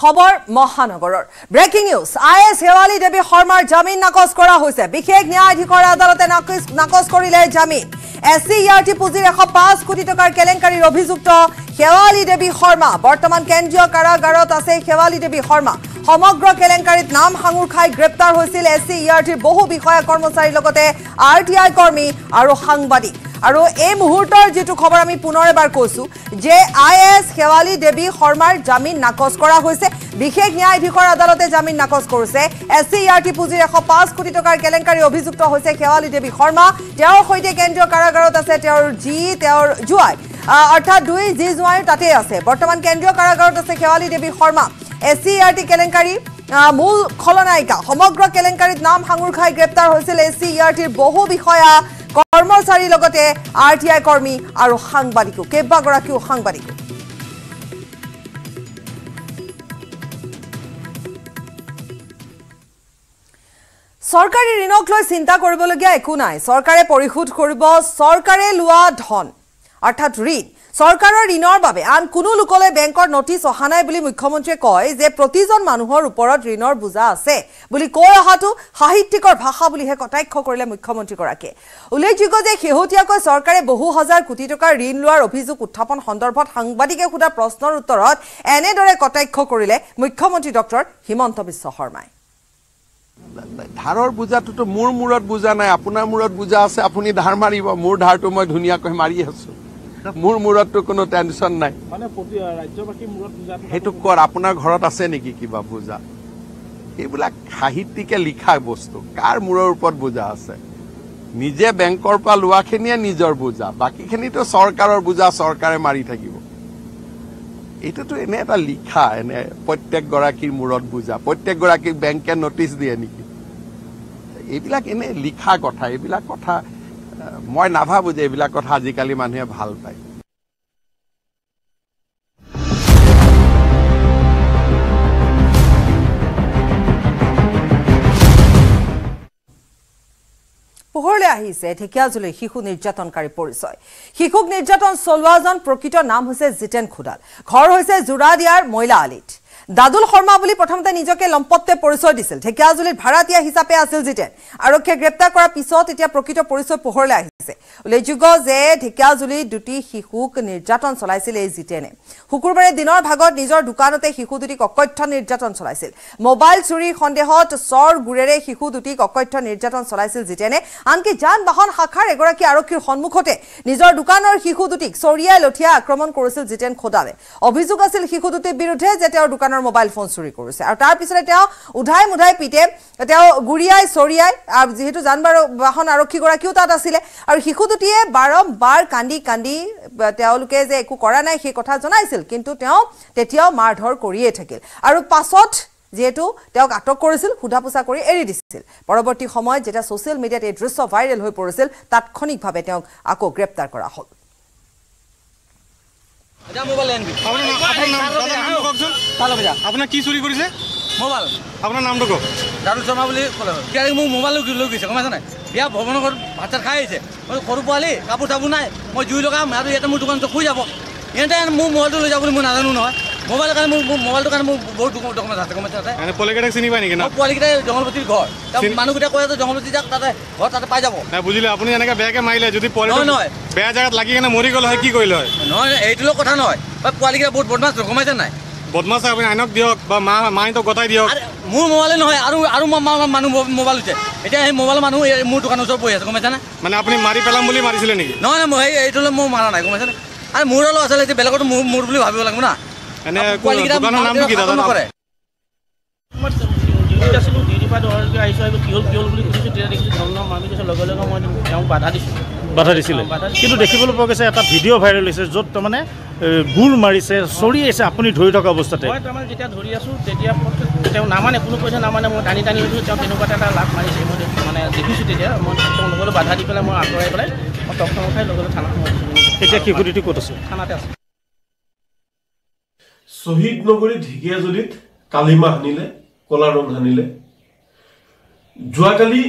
খবৰ মহানগৰৰ। Breaking news I S Shewali Devi শৰ্মাৰ জামিন নাকচ কৰা হৈছে। বিশেষ ন্যায়াধীশৰ আদালতে নাকচ কৰিলে জামিন। এছ চি ইয়াৰ টি পুঁজিৰ এশ পাঁচ কোটি টকাৰ কেলেংকাৰীৰ অভিযুক্ত শেৱালী দেৱী শৰ্মা। বৰ্তমান কেন্দ্ৰীয় কাৰাগাৰত আছে শেৱালী দেৱী শৰ্মা। সমগ্ৰ কেলেংকাৰীত নাম সাঙুৰ খাই গ্ৰেপ্তাৰ হৈছিল এছ চি ইয়াৰ টিৰ বহু বিষয়া কৰ্মচাৰীৰ লগতে আৰ টি আই কৰ্মী আৰু সাংবাদিক। আৰু এই মুহূৰ্তৰ যিটো খবৰ আমি পুনৰ এবাৰ কৈছো যে আই এছ শেৱালী দেৱী শৰ্মাৰ জামিন নাকচ কৰা হৈছে। বিশেষ ন্যায়াধীশৰ আদালতে জামিন নাকচ কৰিছে। এছ চি ইয়াৰ টি পুঁজিৰ এশ পাঁচ কোটি টকাৰ কেলেংকাৰী অভিযুক্ত হৈছে শেৱালী দেৱী শৰ্মা। তেওঁৰ সৈতে কেন্দ্ৰীয় কাৰাগাৰত আছে তেওঁৰ যি তেওঁৰ জোৱাই। অৰ্থাৎ দুই যি জোৱাই তাতে আছে। বৰ্তমান কেন্দ্ৰীয় কাৰাগাৰত আছে Shewali Devi Sharma. S C E R T কেলেংকাৰী মূল খলনায়িকা। সমগ্ৰ কেলেংকাৰীত নাম সাঙুৰ খাই গ্ৰেপ্তাৰ হৈছিল। এছ চি ইয়াৰ টিৰ বহু বিষয়া কৰ্মচাৰীৰ লগতে আৰ টি আই কৰ্মী আৰু সাংবাদিকো। কেইবাগৰাকীও সাংবাদিকো। চৰকাৰী ঋণক লৈ চিন্তা কৰিবলগীয়া একো নাই। চৰকাৰে পৰিশোধ কৰিব চৰকাৰে লোৱা ধন। অৰ্থাৎ ঋণ। চৰকাৰৰ ঋণৰ বাবে আন কোনো লোকলৈ বেংকৰ নটিচ অহা নাই বুলি মুখ্যমন্ত্ৰীয়ে কয় যে প্ৰতিজন মানুহৰ ওপৰত ঋণৰ বোজা আছে বুলি কৈ অহাটো সাহিত্যিকৰ ভাষা বুলিহে কটাক্ষ কৰিলে মুখ্যমন্ত্ৰীগৰাকীয়ে। উল্লেখযোগ্য যে শেহতীয়াকৈ চৰকাৰে বহু হাজাৰ কোটি টকাৰ ঋণ লোৱাৰ অভিযোগ উত্থাপন সন্দৰ্ভত সাংবাদিকে সোধা প্ৰশ্নৰ উত্তৰত এনেদৰে কটাক্ষ কৰিলে মুখ্যমন্ত্ৰী ডক্টৰ হিমন্ত বিশ্ব শৰ্মাই। ধাৰৰ বোজাটোতো মোৰ মূৰত বোজা নাই আপোনাৰ মূৰত বোজা আছে আপুনি ধাৰ মাৰিব মোৰ ধাৰটো মই ধুনীয়াকৈ মাৰি আছো। মোৰ মূৰততো কোনো টেনশ্যন নাই। মানে প্ৰতি ৰাজ্যবাসীৰ মূৰত পূজাটো সেইটো কৰ আপোনাৰ ঘৰত আছে নেকি কিবা বোজা এইবিলাক সাহিত্যিকে লিখা বস্তু কাৰ মূৰৰ ওপৰত বোজা আছে? নিজে বেংকৰ পৰা লোৱাখিনিয়ে নিজৰ বোজা বাকীখিনিতো চৰকাৰৰ বোজা চৰকাৰে মাৰি থাকিব। এইটোতো এনে এটা লিখা এনে প্ৰত্যেকগৰাকীৰ মূৰত বোজা প্ৰত্যেকগৰাকীক বেংকে নটিচ দিয়ে নেকি? এইবিলাক এনে লিখা কথা এইবিলাক কথা মই নাভাবো যে এইবিলাক কথা আজিকালি মানুহে ভাল পায়। পোহৰলৈ আহিছে ঢেকীয়াজুলিৰ শিশু নিৰ্যাতনকাৰী পৰিচয়। শিশুক নিৰ্যাতন চলোৱাজন প্ৰকৃত নাম হৈছে জিতেন খুডাল ঘৰ হৈছে জোৰাদিয়াৰ মইলা আলিত। দাদুল শৰ্মা বুলি প্ৰথমতে নিজকে লম্পটে পৰিচয় দিছিল। ঢেকীয়াজুলিত ভাড়াতীয়া হিচাপে আছিল জিতেন আৰক্ষীয়ে গ্ৰেপ্তাৰ কৰাৰ পিছত এতিয়া প্ৰকৃত পৰিচয় পোহৰলৈ আহিছে। উল্লেখযোগ্য যে ঢেকীয়াজুলিত দুটি শিশুক নিৰ্যাতন চলাইছিল এই জিতেনে শুকুৰবাৰে দিনৰ ভাগত নিজৰ দোকানতে শিশু দুটিক অকথ্য নিৰ্যাতন চলাইছিল। মোবাইল চুৰিৰ সন্দেহত চৰ গোৰেৰে শিশু দুটিক অকথ্য নিৰ্যাতন চলাইছিল জিতেনে আনকি যান বাহন শাখাৰ এগৰাকী আৰক্ষীৰ সন্মুখতে নিজৰ দোকানৰ শিশু দুটিক চৰিয়াই লঠিয়াই আক্ৰমণ কৰিছিল জিতেন খোদালে। অভিযোগ আছিল শিশু দুটিৰ বিৰুদ্ধে যে তেওঁৰ দোকানৰ মোবাইল ফোন চুৰি কৰিছে। আৰু তাৰ পিছতে তেওঁ উধাই মুধাই পিতে তেওঁ গুৰিয়াই চৰিয়াই যিহেতু যান বাহন আৰক্ষীগৰাকীও তাত আছিলে। আৰু শিশু দুটিয়ে বাৰম্বাৰ কান্দি কান্দি তেওঁলোকে যে একো কৰা নাই সেই কথা জনাইছিল কিন্তু তেওঁ তেতিয়াও মাৰ ধৰ কৰিয়েই থাকিল। আৰু পাছত যিহেতু তেওঁক আটক কৰিছিল সোধা পোছা কৰি এৰি দিছিল। পৰৱৰ্তী সময়ত যেতিয়া ছ'চিয়েল মিডিয়াত এই দৃশ্য ভাইৰেল হৈ পৰিছিল তাৎক্ষণিকভাৱে তেওঁক আকৌ গ্ৰেপ্তাৰ কৰা হ'ল এতিয়া মোবাইল আনিবি আপোনাৰ নাম- আপোনাৰ নাম- আপোনাৰ নামটো কওকচোন ভাল হ'ব যা আপোনাৰ কি চুৰি কৰিছে? মোবাইল আপোনাৰ নামটো কওক। দাদু শৰ্মা বুলি ক'লে এতিয়া মোক মোবাইল লৈ গৈছে গম পাইছা নাই? বিয়া ভ্ৰমণৰ ঘৰত ভাত চাত খাই আহিছে। মই সৰু পোৱালি কাপোৰ চাপোৰ নাই। মই জুই লগাম আৰু ইয়াতে মোৰ দোকানটো শুই যাব। ইহঁতে মোৰ মোবাইলটো লৈ যাব বুলি মই নাজানো নহয়। মোবাইলৰ কাৰণে মোৰ মোৰ মোবাইলটোৰ কাৰণে মোৰ বহুত ডকুমেণ্ট আছে গম পাইছা তাতে? পলিকেটাক চিনি পায় নেকি না? পোৱালিকেইটাই জংঘলপতিৰ ঘৰ। মানুহকেইটাই কৈ আছে জংঘলপতি যাক তাতে ঘৰ তাতে পাই যাব। নাই বুজিলে। আপুনি এনেকে বেয়াকে মাৰিলে যদি পোৱালিটো নহয়। বেয়া জেগাত লাগি কেনে মৰি গ'ল হয় কি কৰিলে হয়? নহয় এইটো লগত কথা নহয়। বা পোৱালিকেইটা বহুত বদমাছ পাইছে নাই? বদমাছ আপুনি আইনক দিয়ক বা মা মাইনটো গতাই দিয়ক। মোৰ মোবাইলে নহয় আৰু আৰু মানুহ মোবাইল হৈছে এতিয়া সেই মোবাইলৰ মানুহ মোৰ দোকানৰ ওচৰত বহি আছে গম পাইছা নে মানে আপুনি মাৰি পেলাম বুলি মাৰিছিলে নেকি? নহয় নহয় মই এই- এইটো লৈ মই মাৰা নাই গম পাইছেনে? আৰু মোৰ ল'ৰা ছোৱালী যে বেলেগতো মোৰ মোৰ বুলি ভাবিব লাগিব না। এনে আৰু কোন- পোৱালীকেইটা দোকানৰ নামটো কি দাদা? নকৰে মই ডিউটিত আছিলোঁ ডিউটিৰ পৰা দৌৰকৈ আহিছোঁ আহিব কি হ'ল কি হ'ল বুলি সুধিছোঁ তেতিয়া দেখিছোঁ ধৰ্ম মামি কৈছে লগে লগে মই তেওঁক বাধা দিছোঁ। বাধা দিছিলে। কিন্তু দেখিবলৈ পোৱা গৈছে এটা ভিডিঅ' ভাইৰেল হৈছে য'ত তাৰমানে গোৰ মাৰিছে চৰি আহিছে আপুনি ধৰি থকা অৱস্থাতে। মই তাৰমানে যেতিয়া ধৰি আছোঁ তেতিয়া তেওঁ নামানে কোনো পইচা নামানে মই টানি টানি গৈছোঁ তেওঁ তেনেকুৱা এটা লাভ মাৰিছে মই মানে দেখিছোঁ তেতিয়া মই তেওঁ লগতে বাধা দি পেলাই মই আঁতৰাই পেলাই মই টক টং উঠাই লগতে থানাত এতিয়া শিশুটিটো ক'ত আছে? থানাতে আছে। শ্বহীদ নগৰী ঢেকীয়াজুলিত কালিমাহ সানিলে কলা ৰং সানিলে যোৱাকালি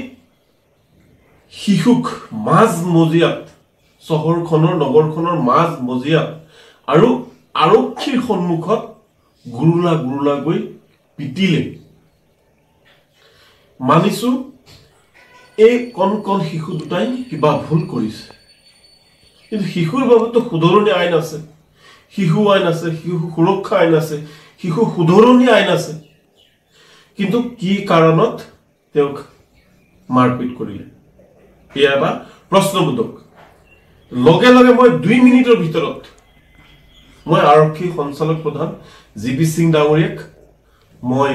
শিশুক মাজ মজিয়াত চহৰখনৰ নগৰখনৰ মাজ মজিয়াত আৰু আৰক্ষীৰ সন্মুখত গুৰুলা গুৰুলাকৈ পিটিলে। মানিছো এই কণ কণ শিশু দুটাই কিবা ভুল কৰিছে। কিন্তু শিশুৰ বাবেতো শুধৰণি আইন আছে। শিশু আইন আছে শিশু সুৰক্ষা আইন আছে শিশু শুধৰণি আইন আছে কিন্তু কি কাৰণত তেওঁক মাৰপিট কৰিলে এয়া এটা প্ৰশ্নবোধক লগে লগে মই দুই মিনিটৰ ভিতৰত মই আৰক্ষী সঞ্চালক প্ৰধান জি পি সিং ডাঙৰীয়াক মই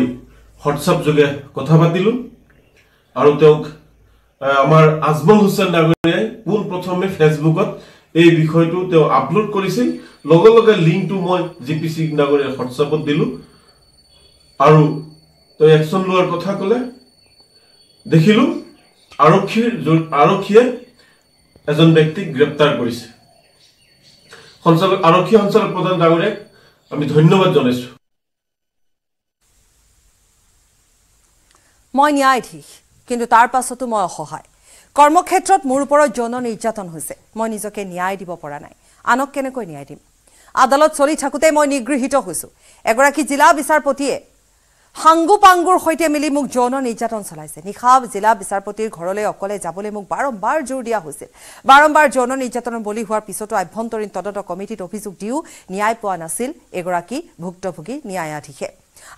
হোৱাটছআপ যোগে কথা পাতিলোঁ আৰু তেওঁক আমাৰ আজমল হুছেইন ডাঙৰীয়াই পোনপ্ৰথমে ফেচবুকত এই বিষয়টো তেওঁ আপলোড কৰিছিল লগে লগে লিংকটো মই জি পি সিং ডাঙৰীয়াৰ হোৱাটছআপত দিলোঁ। আৰু তেওঁ একশ্যন লোৱাৰ কথা ক'লে দেখিলোঁ আৰক্ষীৰ আৰক্ষীয়ে এজন ব্যক্তিক গ্ৰেপ্তাৰ কৰিছে। সঞ্চালক আৰক্ষী সঞ্চালক প্ৰধান ডাঙৰীয়াক আমি ধন্যবাদ জনাইছোঁ। মই ন্যায়াধীশ কিন্তু তাৰ পাছতো মই অসহায়। কৰ্মক্ষেত্ৰত মোৰ ওপৰত যৌন নিৰ্যাতন হৈছে। মই নিজকে ন্যায় দিব পৰা নাই। আনক কেনেকৈ ন্যায় দিম? আদালত চলি থাকোঁতে মই নিগৃহীত হৈছোঁ। এগৰাকী জিলা বিচাৰপতিয়ে সাংগু পাংগুৰ সৈতে মিলি মোক যৌন নিৰ্যাতন চলাইছে। নিশা জিলা বিচাৰপতিৰ ঘৰলৈ অকলে যাবলৈ মোক বাৰম্বাৰ জোৰ দিয়া হৈছিল। বাৰম্বাৰ যৌন নিৰ্যাতনৰ বলি হোৱাৰ পিছতো আভ্যন্তৰীণ তদন্ত কমিটিত অভিযোগ দিও ন্যায় পোৱা নাছিল এগৰাকী ভুক্তভোগী ন্যায়াধীশে।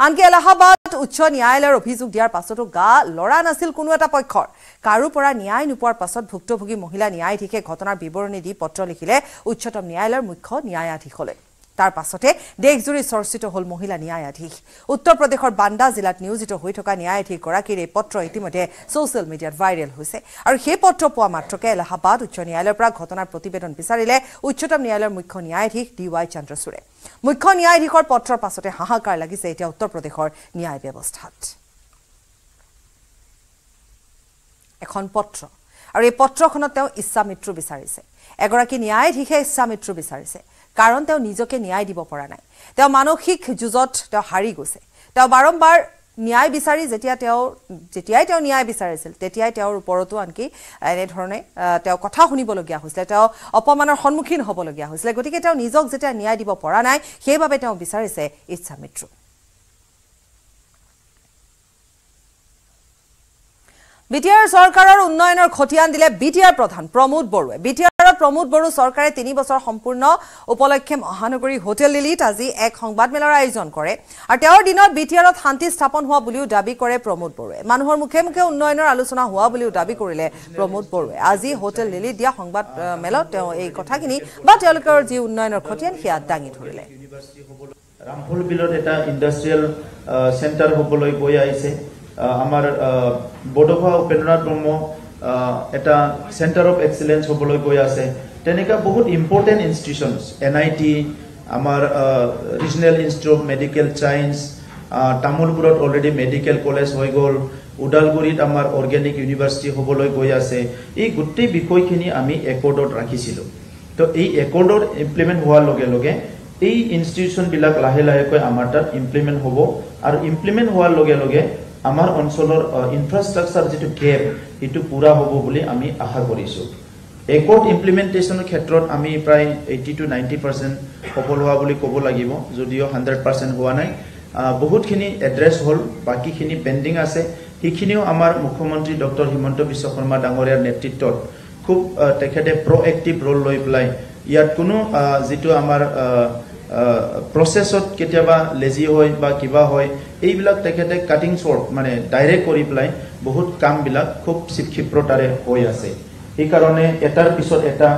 আনকি এলাহাবাদ উচ্চ ন্যায়ালয়ৰ অভিযোগ দিয়াৰ পাছতো গা লৰা নাছিল কোনো এটা পক্ষৰ। কাৰো পৰা ন্যায় নোপোৱাৰ পাছত ভুক্তভোগী মহিলা ন্যায়াধীশে ঘটনাৰ বিৱৰণী দি পত্ৰ লিখিলে উচ্চতম ন্যায়ালয়ৰ মুখ্য ন্যায়াধীশলৈ। তাৰ পাছতে দেশজুৰি চৰ্চিত হ'ল মহিলা ন্যায়াধীশ। উত্তৰ প্ৰদেশৰ বান্দা জিলাত নিয়োজিত হৈ থকা ন্যায়াধীশগৰাকীৰ এই পত্ৰ ইতিমধ্যে ছ'চিয়েল মিডিয়াত ভাইৰেল হৈছে আৰু সেই পত্ৰ পোৱা মাত্ৰকে এলাহাবাদ উচ্চ ন্যায়ালয়ৰ পৰা ঘটনাৰ প্ৰতিবেদন বিচাৰিলে উচ্চতম ন্যায়ালয়ৰ মুখ্য ন্যায়াধীশ ডি ৱাই চন্দ্ৰচূড়ে। মুখ্য ন্যায়াধীশৰ পত্ৰৰ পাছতে হাহাকাৰ লাগিছে এতিয়া উত্তৰ প্ৰদেশৰ ন্যায় ব্যৱস্থাত। এখন পত্ৰ। আৰু এই পত্ৰখনত তেওঁ ইচ্ছামৃত্যু বিচাৰিছে। এগৰাকী ন্যায়াধীশে ইচ্ছামৃত্যু বিচাৰিছে। কাৰণ তেওঁ নিজকে ন্যায় দিব পৰা নাই। তেওঁ মানসিক যুঁজত তেওঁ হাৰি গৈছে। তেওঁ বাৰম্বাৰ ন্যায় বিচাৰি যেতিয়া তেওঁ যেতিয়াই তেওঁ ন্যায় বিচাৰিছিল তেতিয়াই তেওঁৰ ওপৰতো আনকি এনেধৰণে তেওঁ কথা শুনিবলগীয়া হৈছিলে। তেওঁ অপমানৰ সন্মুখীন হ'বলগীয়া হৈছিলে। গতিকে তেওঁ নিজক যেতিয়া ন্যায় দিব পৰা নাই সেইবাবে তেওঁ বিচাৰিছে ইচ্ছামৃত্যু বি টি আৰ চৰকাৰৰ উন্নয়নৰ খতিয়ান দিলে বি টি আৰ প্ৰধান প্ৰমোদ বড়োৱে। বি টি আৰত প্ৰমোদ বড়ো চৰকাৰে তিনি বছৰ সম্পূৰ্ণ উপলক্ষে মহানগৰী হোটেল দিল্লীত আজি এক সংবাদমেলৰ আয়োজন কৰে। আৰু তেওঁৰ দিনত বি টি আৰত শান্তি স্থাপন হোৱা বুলিও দাবী কৰে প্ৰমোদ বড়োৱে। মানুহৰ মুখে মুখে উন্নয়নৰ আলোচনা হোৱা বুলিও দাবী কৰিলে প্ৰমোদ বড়োৱে। আজি হোটেল দিল্লীত দিয়া সংবাদ আহ, মেলত তেওঁ এই কথাখিনি বা তেওঁলোকৰ যি উন্নয়নৰ খতিয়ান সেয়া দাঙি ধৰিলে। ৰামফল বিলত এটা ইণ্ডাষ্ট্ৰিয়েল চেণ্টাৰ হ'বলৈ গৈ আহিছে। আহ, আমাৰ বডোফা উপেন্দ্ৰনাথ ব্ৰহ্ম এটা চেণ্টাৰ অফ এক্সিলেঞ্চ হ'বলৈ গৈ আছে। তেনেকুৱা বহুত important institutions N I T আমাৰ regional institute of medical science তামোলপুৰত already medical college হৈ গ'ল ওদালগুৰিত আমাৰ অৰ্গেনিক ইউনিভাৰ্চিটি হ'বলৈ গৈ আছে। এই গোটেই বিষয়খিনি আমি একৰ্ডত ৰাখিছিলোঁ। তো এই একৰ্ডৰ ইমপ্লিমেণ্ট হোৱাৰ লগে লগে এই ইনষ্টিটিউশ্যনবিলাক লাহে লাহেকৈ আমাৰ তাত ইমপ্লিমেণ্ট হ'ব। আৰু ইমপ্লিমেণ্ট হোৱাৰ লগে লগে আমাৰ অঞ্চলৰ ইনফ্ৰাষ্ট্ৰাকচাৰ যিটো গেপ সেইটো পূৰা হ'ব বুলি আমি আশা কৰিছোঁ। একৰ্ড ইমপ্লিমেণ্টেশ্যনৰ ক্ষেত্ৰত আমি প্ৰায় এইটি টু নাইণ্টি পাৰ্চেণ্ট সফল হোৱা বুলি ক'ব লাগিব যদিও হাণ্ড্ৰেড পাৰ্চেণ্ট হোৱা নাই। বহুতখিনি এড্ৰেছ হ'ল বাকীখিনি পেণ্ডিং আছে। সেইখিনিও আমাৰ মুখ্যমন্ত্ৰী ডক্টৰ হিমন্ত বিশ্ব শৰ্মা ডাঙৰীয়াৰ নেতৃত্বত খুব তেখেতে প্ৰএক্টিভ ৰোল লৈ পেলাই ইয়াত কোনো যিটো আমাৰ প্ৰচেছত কেতিয়াবা লেজি হয় বা কিবা হয় এইবিলাক তেখেতে কাটিং শ্বৰ্ট মানে ডাইৰেক্ট কৰি পেলাই বহুত কামবিলাক খুব ক্ষিপ্ৰতাৰে হৈ আছে। সেইকাৰণে এটাৰ পিছত এটা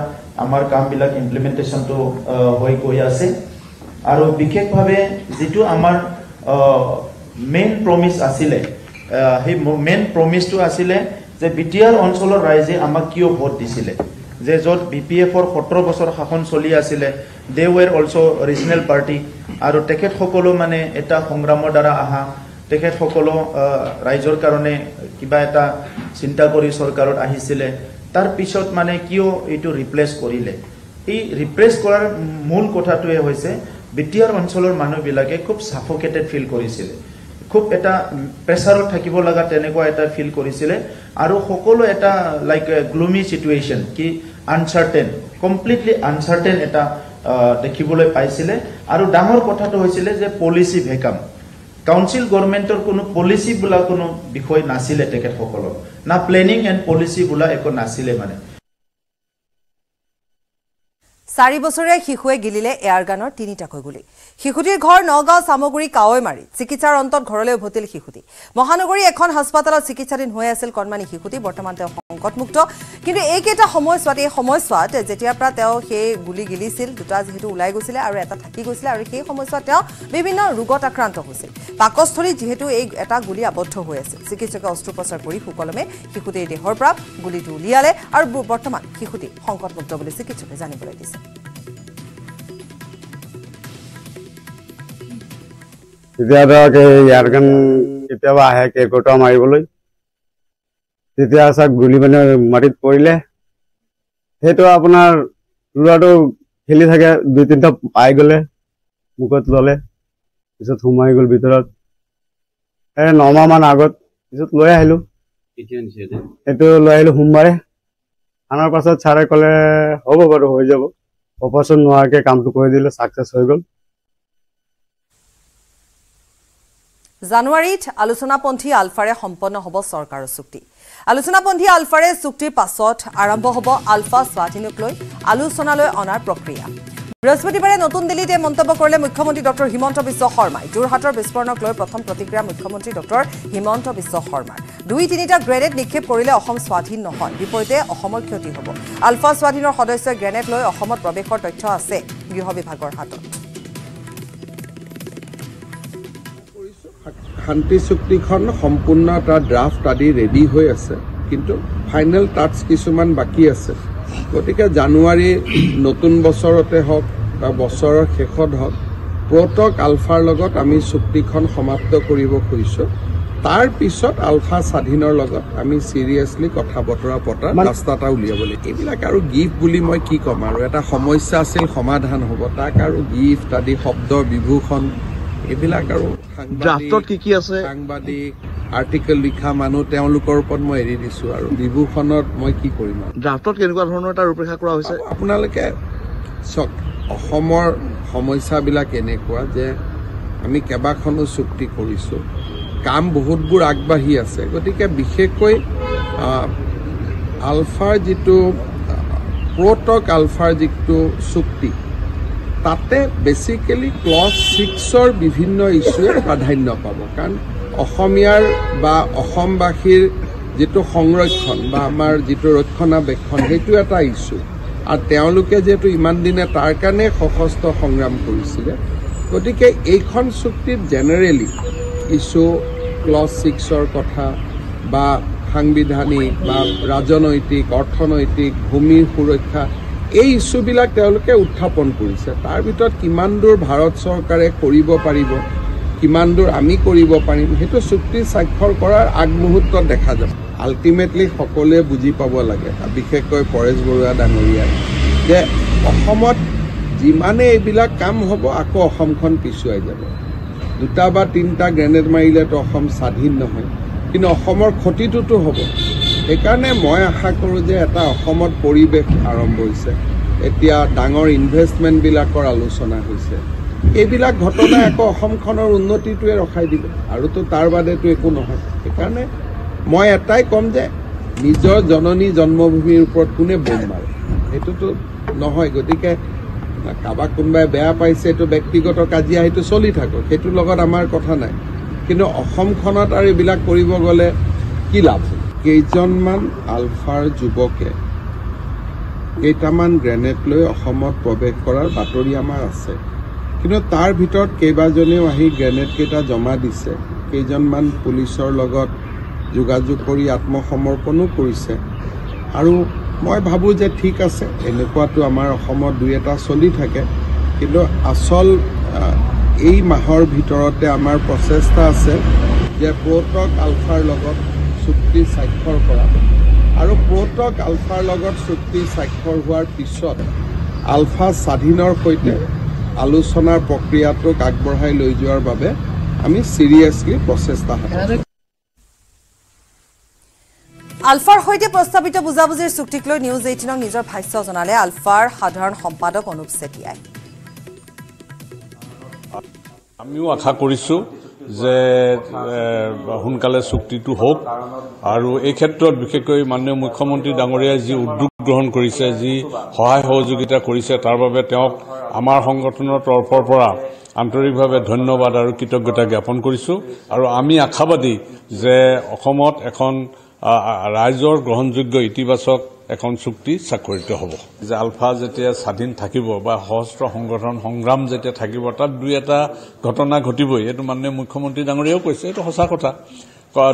আমাৰ কামবিলাক ইমপ্লিমেণ্টেশ্যনটো হৈ গৈ আছে। আৰু বিশেষভাৱে যিটো আমাৰ মেইন প্ৰমিছ আছিলে সেই মেইন প্ৰমিছটো আছিলে যে বি টি আৰ অঞ্চলৰ ৰাইজে আমাক কিয় ভোট দিছিলে। যে য'ত বি পি এফৰ সোতৰ বছৰ শাসন চলি আছিলে they were also' regional party আৰু তেখেতসকলো মানে এটা সংগ্ৰামৰ দ্বাৰা অহা তেখেতসকলো ৰাইজৰ কাৰণে কিবা এটা চিন্তা কৰি চৰকাৰত আহিছিলে। তাৰ পিছত মানে কিয় এইটো ৰিপ্লেচ কৰিলে? এই ৰিপ্লেচ কৰাৰ মূল কথাটোৱে হৈছে বি টি আৰ অঞ্চলৰ মানুহবিলাকে খুব ছাফকেটেড ফিল কৰিছিলে। খুব এটা প্ৰেছাৰত থাকিব লগা তেনেকুৱা এটা ফিল কৰিছিলে। আৰু সকলো এটা লাইক গ্লুমি চিটুৱেশ্যন কি আনচাৰ্টেন কমপ্লিটলি আনচাৰ্টেন এটা দেখিবলৈ পাইছিলে। আৰু ডাঙৰ কথাটো হৈছিলে যে পলিচি ভেকাম। কাউন্সিল গভৰ্ণমেণ্টৰ কোনো পলিচি বোলা কোনো বিষয় নাছিলে তেখেতসকলৰ। না প্লেনিং এণ্ড পলিচি বোলা একো নাছিলে মানে। চাৰি বছৰীয়া শিশুৱে গিলিলে এয়াৰগানৰ তিনিটাকৈ গুলী। শিশুটিৰ ঘৰ নগাঁও চামগুৰি কাৱৈমাৰী। চিকিৎসাৰ অন্তত ঘৰলৈ উভতিল শিশুটি। মহানগৰী এখন হাস্পতালত চিকিৎসাধীন হৈ আছিল কণমানি শিশুটি। বৰ্তমান তেওঁ সংকটমুক্ত। কিন্তু এইকেইটা সময়ছোৱাত এই সময়ছোৱাত যেতিয়াৰ পৰা তেওঁ সেই গুলী গিলিছিল দুটা যিহেতু ওলাই গৈছিলে আৰু এটা থাকি গৈছিলে আৰু সেই সময়ছোৱাত তেওঁ বিভিন্ন ৰোগত আক্ৰান্ত হৈছিল। পাকস্থলীত যিহেতু এই এটা গুলী আবদ্ধ হৈ আছিল। চিকিৎসকে অস্ত্ৰোপচাৰ কৰি সুকলমে শিশুটিৰ দেহৰ পৰা গুলীটো উলিয়ালে আৰু বৰ্তমান শিশুটি সংকটমুক্ত বুলি চিকিৎসকে জানিবলৈ দিছে। তেতিয়া ধৰক এই ইয়াৰগান কেতিয়াবা আহে কেৰ্কেটুৱা মাৰিবলৈ। তেতিয়া চাওক গুলি মানে মাটিত পৰিলে। সেইটো আপোনাৰ ল'ৰাটো খেলি থাকে দুই তিনিটা পাই গ'লে মুখত ল'লে। পিছত সোমাই গ'ল ভিতৰত। এই নমাহমান আগত। পিছত লৈ আহিলোঁ। এইটো লৈ আহিলোঁ সোমবাৰে। আনাৰ পাছত ছাৰে ক'লে হ'ব বাৰু হৈ যাব। অপাৰেশ্যন নোহোৱাকৈ কামটো কৰি দিলে ছাকচেছ হৈ গ'ল। জানুৱাৰীত আলোচনাপন্থী আলফাৰে সম্পন্ন হ'ব চৰকাৰৰ চুক্তি। আলোচনাপন্থী আলফাৰে চুক্তিৰ পাছত আৰম্ভ হ'ব আলফা স্বাধীনক লৈ আলোচনালৈ অনাৰ প্ৰক্ৰিয়া। বৃহস্পতিবাৰে নতুন দিল্লীত এই মন্তব্য কৰিলে মুখ্যমন্ত্ৰী ডক্টৰ হিমন্ত বিশ্ব শৰ্মাই। যোৰহাটৰ বিস্ফোৰণক লৈ প্ৰথম প্ৰতিক্ৰিয়া মুখ্যমন্ত্ৰী ডক্টৰ হিমন্ত বিশ্ব শৰ্মাৰ। দুই তিনিটা গ্ৰেনেড নিক্ষেপ কৰিলে অসম স্বাধীন নহয়। বিপৰীতে অসমৰ ক্ষতি হ'ব। আলফা স্বাধীনৰ সদস্যই গ্ৰেনেড লৈ অসমত প্ৰৱেশৰ তথ্য আছে গৃহ বিভাগৰ হাতত। শান্তি চুক্তিখন সম্পূৰ্ণ এটা ড্ৰাফ্ট আদি ৰেডি হৈ আছে কিন্তু ফাইনেল টাচ কিছুমান বাকী আছে। গতিকে জানুৱাৰী নতুন বছৰতে হওক বা বছৰৰ শেষত হওক প্ৰটক আলফাৰ লগত আমি চুক্তিখন সমাপ্ত কৰিব খুজিছোঁ। তাৰ পিছত আলফা স্বাধীনৰ লগত আমি চিৰিয়াছলি কথা বতৰা পতাৰ ৰাস্তা এটা উলিয়াব লাগিব। এইবিলাক আৰু গিফ্ট বুলি মই কি ক'ম আৰু? এটা সমস্যা আছিল সমাধান হ'ব। তাক আৰু গিফ্ট আদি শব্দ বিভূষণ এইবিলাক আৰু ড্ৰাফ্টত কি কি আছে? সাংবাদিক আৰ্টিকেল লিখা মানুহ তেওঁলোকৰ ওপৰত মই এৰি দিছো আৰু। বিভূষণত মই কি কৰিম ড্ৰাফ্টত কেনেকুৱা ধৰণৰ এটা ৰূপৰেখা কৰা হৈছে? আপোনালোকে চাওক অসমৰ সমস্যাবিলাক এনেকুৱা যে আমি কেইবাখনো চুক্তি কৰিছোঁ। কাম বহুতবোৰ আগবাঢ়ি আছে। গতিকে বিশেষকৈ আলফাৰ যিটো প্ৰটক আলফাৰ যিটো চুক্তি তাতে বেচিকেলি ক্লজ ছিক্সৰ বিভিন্ন ইছ্যুৱে প্ৰাধান্য পাব। কাৰণ অসমীয়াৰ বা অসমবাসীৰ যিটো সংৰক্ষণ বা আমাৰ যিটো ৰক্ষণাবেক্ষণ সেইটো এটা ইছ্যু। আৰু তেওঁলোকে যিহেতু ইমান দিনে তাৰ কাৰণে সশস্ত্ৰ সংগ্ৰাম কৰিছিলে গতিকে এইখন চুক্তিত জেনেৰেলি ইছ্যু ক্লজ ছিক্সৰ কথা বা সাংবিধানিক বা ৰাজনৈতিক অৰ্থনৈতিক ভূমিৰ সুৰক্ষা এই ইছ্যুবিলাক তেওঁলোকে উত্থাপন কৰিছে। তাৰ ভিতৰত কিমান দূৰ ভাৰত চৰকাৰে কৰিব পাৰিব কিমান দূৰ আমি কৰিব পাৰিম সেইটো চুক্তি স্বাক্ষৰ কৰাৰ আগমুহূৰ্তত দেখা যাব। আল্টিমেটলি সকলোৱে বুজি পাব লাগে বিশেষকৈ পৰেশ বৰুৱা ডাঙৰীয়াই যে অসমত যিমানে এইবিলাক কাম হ'ব আকৌ অসমখন পিছুৱাই যাব। দুটা বা তিনিটা গ্ৰেনেড মাৰিলেতো অসম স্বাধীন নহয়। কিন্তু অসমৰ ক্ষতিটোতো হ'ব। সেইকাৰণে মই আশা কৰোঁ যে এটা অসমত পৰিৱেশ আৰম্ভ হৈছে। এতিয়া ডাঙৰ ইনভেষ্টমেণ্টবিলাকৰ আলোচনা হৈছে। এইবিলাক ঘটনাই আকৌ অসমখনৰ উন্নতিটোৱে ৰখাই দিব। আৰুতো তাৰ বাদেতো একো নহয়। সেইকাৰণে মই এটাই ক'ম যে নিজৰ জননী জন্মভূমিৰ ওপৰত কোনে বোম মাৰে? সেইটোতো নহয়। গতিকে কাৰোবাক কোনোবাই বেয়া পাইছে এইটো ব্যক্তিগত কাজিয়া সেইটো চলি থাকক সেইটোৰ লগত আমাৰ কথা নাই। কিন্তু অসমখনত আৰু এইবিলাক কৰিব গ'লে কি লাভ? কেইজনমান আলফাৰ যুৱকে কেইটামান গ্ৰেনেড লৈ অসমত প্ৰৱেশ কৰাৰ বাতৰি আমাৰ আছে। কিন্তু তাৰ ভিতৰত কেইবাজনেও আহি গ্ৰেনেডকেইটা জমা দিছে। কেইজনমান পুলিচৰ লগত যোগাযোগ কৰি আত্মসমৰ্পণো কৰিছে। আৰু মই ভাবোঁ যে ঠিক আছে এনেকুৱাতো আমাৰ অসমত দুই এটা চলি থাকে। কিন্তু আচল এই মাহৰ ভিতৰতে আমাৰ প্ৰচেষ্টা আছে যে প্ৰটক আলফাৰ লগত চুক্তি স্বাক্ষৰ কৰা। আৰু প্ৰটক আলফাৰ লগত চুক্তি স্বাক্ষৰ হোৱাৰ পিছত আলফা স্বাধীনৰ সৈতে আলোচনাৰ প্ৰক্ৰিয়াটোক আগবঢ়াই লৈ যোৱাৰ বাবে আমি চিৰিয়াছলি প্ৰচেষ্টা হাতত আলফাৰ সৈতে প্ৰস্তাৱিত বুজাবুজিৰ চুক্তিক লৈ নিউজ এইটিনক নিজৰ ভাষ্য জনালে আলফাৰ সাধাৰণ সম্পাদক অনুপ চেতিয়াই আমিও আশা কৰিছোঁ যে সোনকালে চুক্তিটো হওক আৰু এই ক্ষেত্ৰত বিশেষকৈ মাননীয় মুখ্যমন্ত্ৰী ডাঙৰীয়াই যি উদ্যোগ গ্ৰহণ কৰিছে যি সহায় সহযোগিতা কৰিছে তাৰ বাবে তেওঁক আমাৰ সংগঠনৰ তৰফৰ পৰা আন্তৰিকভাৱে ধন্যবাদ আৰু কৃতজ্ঞতা জ্ঞাপন কৰিছোঁ। আৰু আমি আশাবাদী যে অসমত এখন ৰাইজৰ গ্ৰহণযোগ্য ইতিবাচক এখন চুক্তি স্বাক্ষৰিত হ'ব। যে আলফা যেতিয়া স্বাধীন থাকিব বা সশস্ত্ৰ সংগঠন সংগ্ৰাম যেতিয়া থাকিব তাত দুই এটা ঘটনা ঘটিবই। এইটো মাননীয় মুখ্যমন্ত্ৰী ডাঙৰীয়াও কৈছে এইটো সঁচা কথা।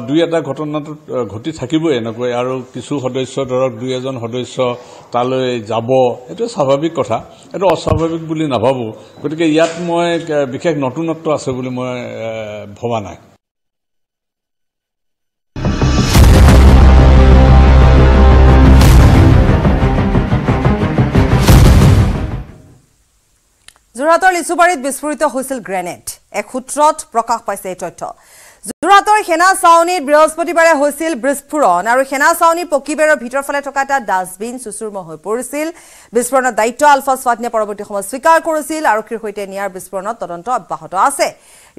দুই এটা ঘটনাটো ঘটি থাকিবই এনেকৈ আৰু কিছু সদস্য ধৰক দুই এজন সদস্য তালৈ যাব এইটো স্বাভাৱিক কথা। এইটো অস্বাভাৱিক বুলি নাভাবোঁ। গতিকে ইয়াত মই বিশেষ নতুনত্ব আছে বুলি মই ভবা নাই। যোৰহাটৰ লিচুবাৰীত বিস্ফোৰিত হৈছিল গ্ৰেনেড। এক সূত্ৰত প্ৰকাশ পাইছে এই তথ্য। যোৰহাটৰ সেনা ছাউনীত বৃহস্পতিবাৰে হৈছিল বিস্ফোৰণ আৰু সেনা ছাউনী পকীবেৰৰ ভিতৰ ফালে থকা এটা ডাষ্টবিন চুচুৰম হৈ পৰিছিল। বিস্ফোৰণৰ দায়িত্ব আলফা স্বাধীনে পৰৱৰ্তী সময়ত স্বীকাৰ কৰিছিল আৰক্ষীৰ সৈতে নিয়াৰ বিস্ফোৰণত তদন্ত অব্যাহত আছে।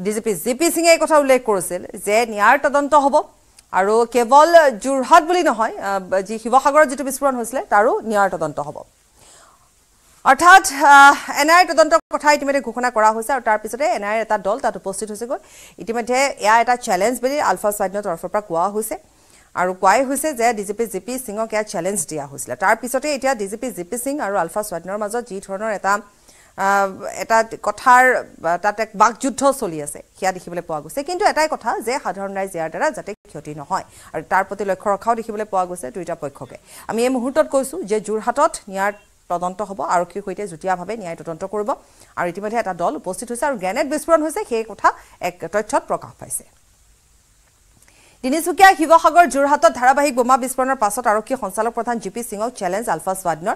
ডিজিপি জি পি সিঙে এই কথা উল্লেখ কৰিছিল যে নিয়াৰ তদন্ত হ'ব আৰু কেৱল যোৰহাট বুলি নহয় যি শিৱসাগৰত যিটো বিস্ফোৰণ হৈছিলে তাৰো নিয়াৰ তদন্ত হ'ব। অৰ্থাৎ এন আই তদন্তৰ কথা ইতিমধ্যে ঘোষণা কৰা হৈছে আৰু তাৰ পিছতে এন আইৰ এটা দল তাত উপস্থিত হৈছেগৈ। ইতিমধ্যে এয়া এটা চেলেঞ্জ বুলি আলফা স্বাধীনৰ তৰফৰ পৰা কোৱা হৈছে। আৰু কোৱাই হৈছে যে D G P G P সিঙক এয়া চেলেঞ্জ দিয়া হৈছিলে। তাৰ পিছতে এতিয়া D G P G P Singh ULFA ULFA স্বাধীনৰ মাজত যি ধৰণৰ এটা এটা কথাৰ তাত এক বাকযুদ্ধ চলি আছে সেয়া দেখিবলৈ পোৱা গৈছে। কিন্তু এটাই কথা যে সাধাৰণ ৰাইজ ইয়াৰ দ্বাৰা যাতে ক্ষতি নহয়। আৰু তাৰ প্ৰতি লক্ষ্য ৰখাও দেখিবলৈ পোৱা গৈছে দুয়োটা পক্ষকে। আমি এই মুহূৰ্তত কৈছোঁ যে যোৰহাটত নিয়াৰ তদন্ত হ'ব আৰক্ষীৰ সৈতে যুটীয়াভাৱে ন্যায় তদন্ত কৰিব। আৰু ইতিমধ্যে এটা দল উপস্থিত হৈছে আৰু গ্ৰেনেড বিস্ফোৰণ হৈছে সেই কথা এক তথ্যত প্ৰকাশ পাইছে। তিনিচুকীয়া শিৱসাগৰ যোৰহাটত ধাৰাবাহিক বোমা বিস্ফোৰণৰ পাছত আৰক্ষী সঞ্চালক প্ৰধান জি পি সিঙক চেলেঞ্জ আলফা স্বাধীনৰ।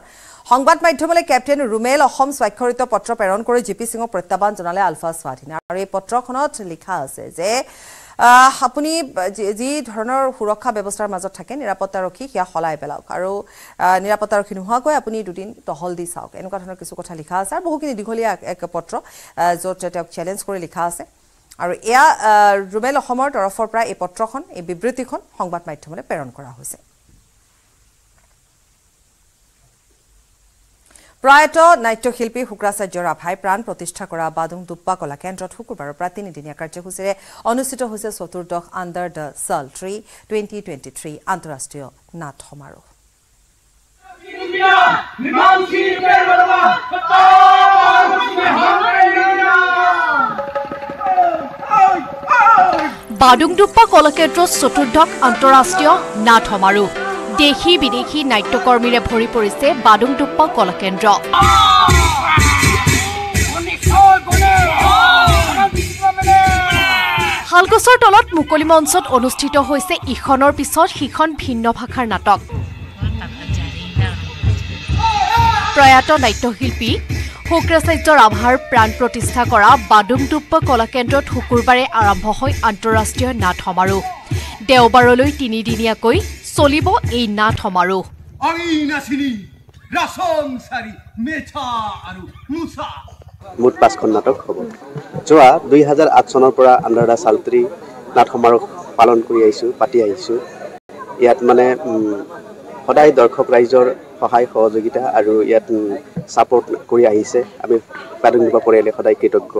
সংবাদ মাধ্যমলৈ কেপ্টেইন ৰুমেল অসম স্বাক্ষৰিত পত্ৰ প্ৰেৰণ কৰি জি পি সিঙক প্ৰত্যাহ্বান জনালে আলফা স্বাধীনে। আৰু এই পত্ৰখনত লিখা আছে যে আপুনি যি- ধৰণৰ সুৰক্ষা ব্যৱস্থাৰ মাজত থাকে নিৰাপত্তাৰক্ষী সেয়া সলাই পেলাওক। আৰু নিৰাপত্তাৰক্ষী নোহোৱাকৈ আপুনি দুদিন টহল দি চাওক। এনেকুৱা ধৰণৰ কিছু কথা লিখা আছে আৰু বহুখিনি দীঘলীয়া এক- পত্ৰ য'ত তেওঁক চেলেঞ্জ কৰি লিখা আছে। আৰু এয়া ৰুমেল অসমৰ তৰফৰ পৰা এই পত্ৰখন এই বিবৃতিখন সংবাদ মাধ্যমলৈ প্ৰেৰণ কৰা হৈছে। প্ৰয়াত নাট্যশিল্পী শুক্ৰাচাৰ্য ৰাভাই প্ৰাণ প্ৰতিষ্ঠা কৰা বাদুং দুপ্পা কলা কেন্দ্ৰত শুকুৰবাৰৰ পৰা তিনিদিনীয়া কাৰ্যসূচীৰে অনুষ্ঠিত হৈছে চতুৰ্দশ under the Sal tree twenty twenty three আন্তঃৰাষ্ট্ৰীয় নাট সমাৰোহ। বাডুংডুপ্পা কলাক্ষেত্ৰত চতুৰ্দশ আন্তঃৰাষ্ট্ৰীয় নাট সমাৰোহ। দেশী বিদেশী নাট্যকৰ্মীৰে ভৰি পৰিছে বাডুংডুপ্পা কলাকেন্দ্ৰ। শালগছৰ তলত মুকলি মঞ্চত অনুষ্ঠিত হৈছে ইখনৰ পিছত সিখন ভিন্ন ভাষাৰ নাটক। প্ৰয়াত নাট্যশিল্পী শুক্ৰাচাৰ্য ৰাভাৰ প্ৰাণ প্ৰতিষ্ঠা কৰা বাডুংডুপ্পা কলাকেন্দ্ৰত শুকুৰবাৰে আৰম্ভ হয় আন্তঃৰাষ্ট্ৰীয় নাট সমাৰোহ। দেওবাৰলৈ তিনিদিনীয়াকৈ চলিব এই নাট সমাৰোহ মুঠ পাঁচখন নাটক হ'ব। যোৱা দুই হাজাৰ আঠ চনৰ পৰা আণ্ডাৰ দ্য চালত্ৰী নাট সমাৰোহ পালন কৰি আহিছোঁ পাতি আহিছোঁ। ইয়াত মানে সদায় দৰ্শক ৰাইজৰ সহায় সহযোগিতা আৰু ইয়াত ছাপৰ্ট কৰি আহিছে। আমি বাদুংডুপা পৰিয়ালে সদায় কৃতজ্ঞ।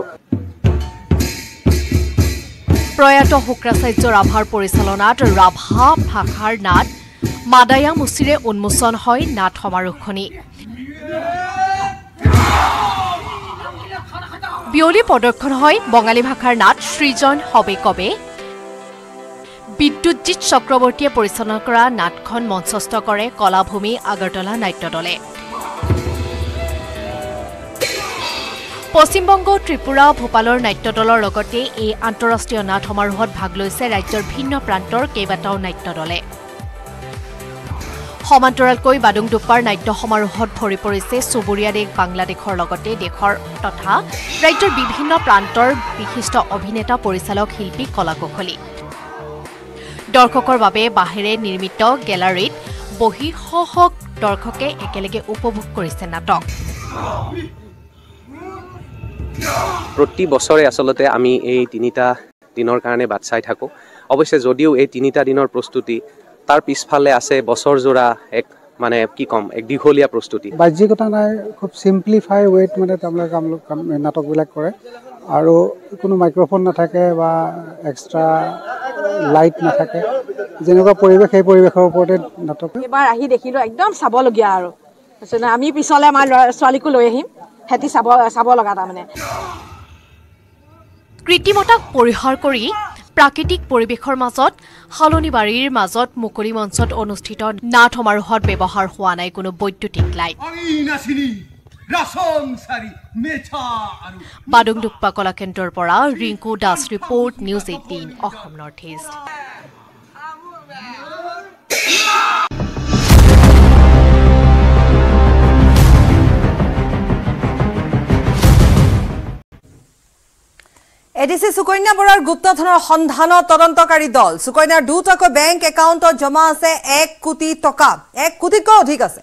প্ৰয়াত শুক্ৰাচাৰ্য ৰাভাৰ পৰিচালনাত ৰাভা ভাষাৰ নাট মাদায়া মুচিৰে উন্মোচন হয় নাট সমাৰোহখনি। বিয়লি প্ৰদৰ্শন হয় বঙালী ভাষাৰ নাট সৃজন হবে কবে। বিদ্যুৎজিৎ চক্ৰৱৰ্তীয়ে পৰিচালনা কৰা নাটখন মঞ্চস্থ কৰে কলাভূমি আগৰতলা নাট্য দলে পশ্চিমবংগ ত্ৰিপুৰা ভূপালৰ নাট্য দলৰ লগতে এই আন্তঃৰাষ্ট্ৰীয় নাট সমাৰোহত ভাগ লৈছে ৰাজ্যৰ ভিন্ন প্ৰান্তৰ কেইবাটাও নাট্য দলে সমান্তৰালকৈ বাডুংডুপ্পাৰ নাট্য সমাৰোহত ভৰি পৰিছে চুবুৰীয়া দেশ বাংলাদেশৰ লগতে দেশৰ তথা ৰাজ্যৰ বিভিন্ন প্ৰান্তৰ বিশিষ্ট অভিনেতা পৰিচালক শিল্পী কলাকুশলী। দৰ্শকৰ বাবে বাঁহেৰে নিৰ্মিত গেলাৰীত বহি শ শ দৰ্শকে একেলগে উপভোগ কৰিছে নাটক। প্ৰতি বছৰে আচলতে আমি এই তিনিটা দিনৰ কাৰণে বাট চাই থাকোঁ। অৱশ্যে যদিও এই তিনিটা দিনৰ প্ৰস্তুতি তাৰ পিছফালে আছে বছৰজোৰা এক মানে কি ক'ম এক দীঘলীয়া প্ৰস্তুতি। বাহ্যিকতা নাই খুব চিম্প্লিফাই ৱেত মানে তেওঁলোকে নাটকবিলাক কৰে। আৰু কোনো মাইক্ৰফোন নাথাকে বা এক্সট্ৰা লাইট নাথাকে। যেনেকুৱা পৰিৱেশ সেই পৰিৱেশৰ ওপৰতে নাটক। এইবাৰ আহি দেখিলোঁ একদম চাবলগীয়া আৰু। আমি পিছলৈ আমাৰ ল'ৰা ছোৱালীকো লৈ আহিম। সিহঁতি চাব চাব লগা তাৰমানে। কৃত্ৰিমতাক পৰিহাৰ কৰি প্ৰাকৃতিক পৰিৱেশৰ মাজত সলনিবাৰীৰ মাজত মুকলি মঞ্চত অনুষ্ঠিত নাট সমাৰোহত ব্যৱহাৰ হোৱা নাই কোনো বৈদ্যুতিক লাইট। বাডুংডুপ্পা কলাকেন্দ্ৰৰ পৰা Rinku Das report news eighteen Assam north east. ADC Sukanya বৰাৰ গুপ্তধনৰ সন্ধানত তদন্তকাৰী দল। সুকন্যাৰ দুটাকৈ বেংক একাউণ্টত জমা আছে এক কোটি টকা। এক কোটিতকৈ অধিক আছে।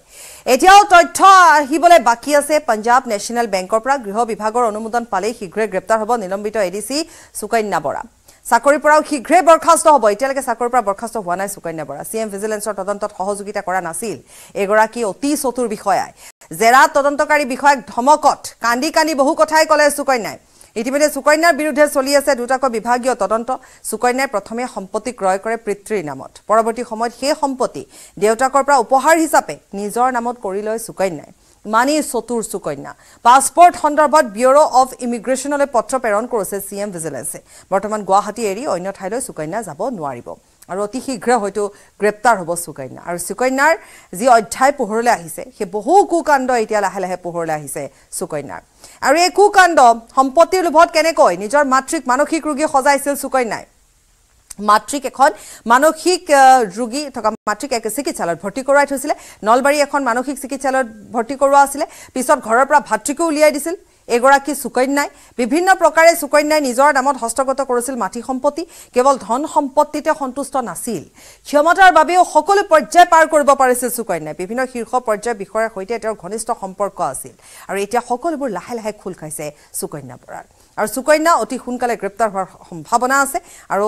এতিয়াও তথ্য আহিবলৈ বাকী আছে। পঞ্জাৱ নেশ্যনেল বেংকৰ পৰা গৃহ বিভাগৰ অনুমোদন পালেই শীঘ্ৰে গ্ৰেপ্তাৰ হ'ব নিলম্বিত এডিচি সুকন্যা বৰা। চাকৰিৰ পৰাও শীঘ্ৰে বৰ্খাস্ত হ'ব। এতিয়ালৈকে চাকৰিৰ পৰা বৰ্খাস্ত হোৱা নাই সুকন্যা বৰা। চি এম ভিজিলেন্সৰ তদন্তত সহযোগিতা কৰা নাছিল। এগৰাকী অতি চতুৰ বিষয়াই। জেৰাত তদন্তকাৰী বিষয়াক ধমকত কান্দি কান্দি বহু কথাই ক'লে সুকন্যাই। ইতিমধ্যে সুকন্যাৰ বিৰুদ্ধে চলি আছে দুটাকৈ বিভাগীয় তদন্ত। সুকন্যাই প্ৰথমে সম্পত্তি ক্ৰয় কৰে পিতৃৰ নামত। পৰৱৰ্তী সময়ত সেই সম্পত্তি দেউতাকৰ পৰা উপহাৰ হিচাপে নিজৰ নামত কৰি লয় সুকন্যাই। ইমানেই চতুৰ সুকন্যা। পাছপৰ্ট সন্দৰ্ভত ব্যুৰ' অৱ ইমিগ্ৰেশ্যনলৈ পত্ৰ প্ৰেৰণ কৰিছে চি এম ভিজিলেন্সে। বৰ্তমান গুৱাহাটী এৰি অন্য ঠাইলৈ সুকন্যা যাব নোৱাৰিব। আৰু অতি শীঘ্ৰে হয়তো গ্ৰেপ্তাৰ হ'ব সুকন্যা। আৰু সুকন্যাৰ যি অধ্যায় পোহৰলৈ আহিছে সেই বহু কুকাণ্ড এতিয়া লাহে লাহে পোহৰলৈ আহিছে সুকন্যাৰ আৰু এই কুকাণ্ড সম্পত্তিৰ লোভত কেনেকৈ নিজৰ মাতৃক মানসিক ৰোগী সজাইছিল সুকন্যাই? মাতৃক এখন মানসিক ৰোগী থকা মাতৃক এক চিকিৎসালয়ত ভৰ্তি কৰোৱাই থৈছিলে। নলবাৰী এখন মানসিক চিকিৎসালয়ত ভৰ্তি কৰোৱা আছিলে। পিছত ঘৰৰ পৰা ভাতৃকো উলিয়াই দিছিল। এগৰাকী সুকন্যাই বিভিন্ন প্ৰকাৰে সুকন্যাই নিজৰ নামত হস্তগত কৰিছিল মাটি সম্পত্তি কেৱল ধন সম্পত্তিতে সন্তুষ্ট নাছিল। ক্ষমতাৰ বাবেও সকলো পৰ্যায় পাৰ কৰিব পাৰিছিল সুকন্যাই। বিভিন্ন শীৰ্ষ পৰ্যায়ৰ বিষয়াৰ সৈতে তেওঁৰ ঘনিষ্ঠ সম্পৰ্ক আছিল। আৰু এতিয়া সকলোবোৰ লাহে লাহে খোল খাইছে সুকন্যা বৰাৰ। আৰু সুকন্যা অতি সোনকালে গ্ৰেপ্তাৰ হোৱাৰ সম্ভাৱনা আছে। আৰু